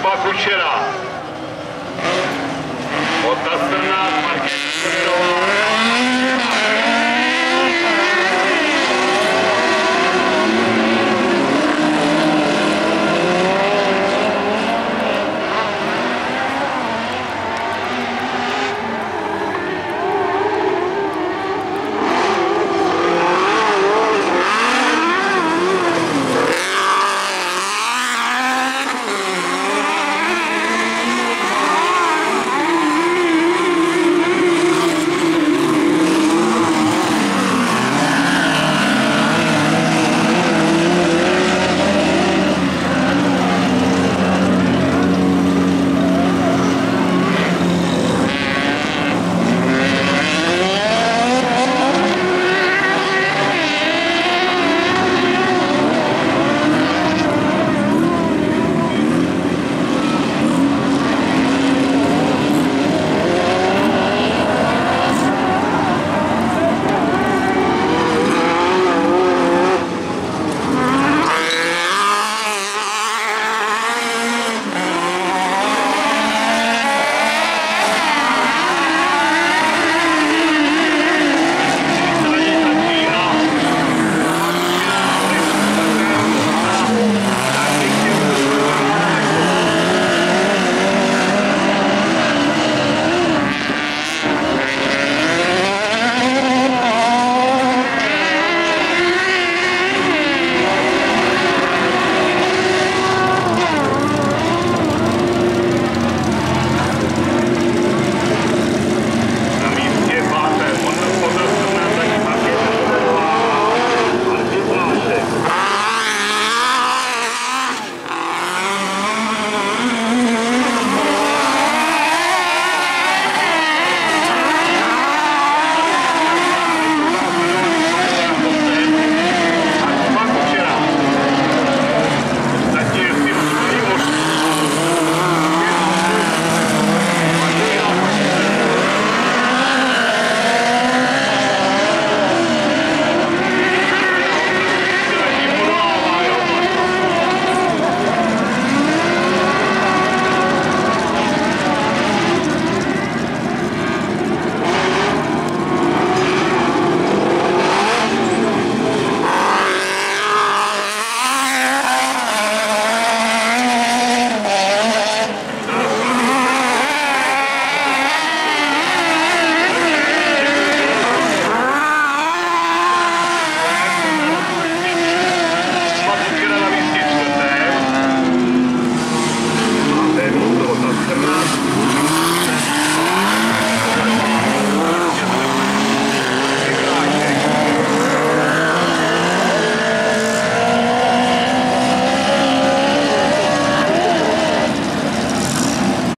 Kuba Kučera. Od ta strana Markéta Kučerová.